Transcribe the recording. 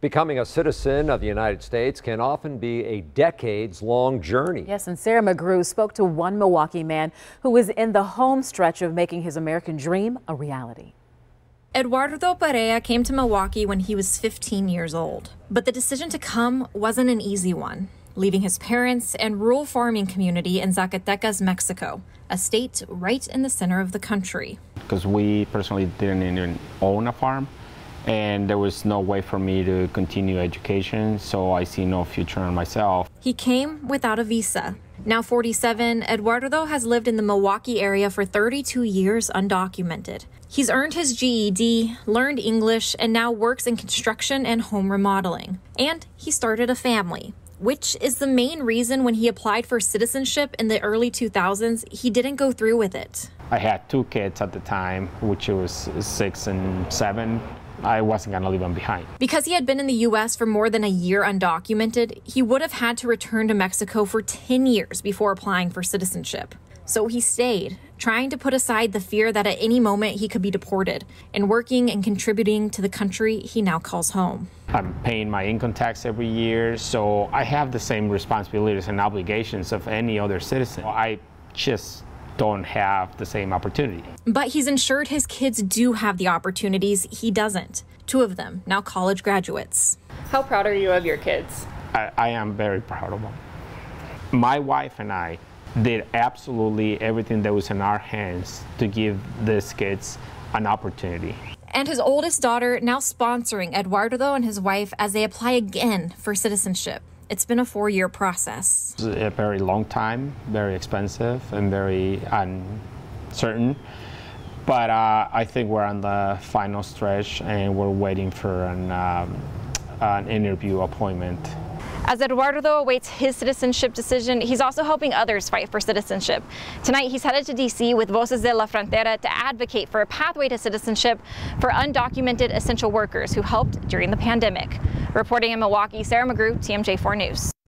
Becoming a citizen of the United States can often be a decades long journey. Yes, and Sarah McGrew spoke to one Milwaukee man who was in the home stretch of making his American dream a reality. Eduardo Perea came to Milwaukee when he was 15 years old. But the decision to come wasn't an easy one, leaving his parents and rural farming community in Zacatecas, Mexico, a state right in the center of the country. Because we personally didn't even own a farm and there was no way for me to continue education, so I see no future in myself. He came without a visa. Now 47, Eduardo has lived in the Milwaukee area for 32 years undocumented. He's earned his GED, learned English, and now works in construction and home remodeling. And he started a family, which is the main reason when he applied for citizenship in the early 2000s, he didn't go through with it. I had two kids at the time, which was six and seven. I wasn't going to leave him behind. Because he had been in the U.S. for more than a year undocumented, he would have had to return to Mexico for 10 years before applying for citizenship. So he stayed, trying to put aside the fear that at any moment he could be deported, and working and contributing to the country he now calls home. I'm paying my income tax every year, so I have the same responsibilities and obligations of any other citizen. I just don't have the same opportunity. But he's ensured his kids do have the opportunities he doesn't. Two of them, now college graduates. How proud are you of your kids? I, I am very proud of them. My wife and I did absolutely everything that was in our hands to give these kids an opportunity. And his oldest daughter now sponsoring Eduardo and his wife as they apply again for citizenship. It's been a four year process. It's a very long time, very expensive, and very uncertain. But uh, I think we're on the final stretch and we're waiting for an, um, an interview appointment. As Eduardo awaits his citizenship decision, he's also helping others fight for citizenship. Tonight, he's headed to D.C. with Voces de la Frontera to advocate for a pathway to citizenship for undocumented essential workers who helped during the pandemic. Reporting in Milwaukee, Sarah McGrew, TMJ4 News.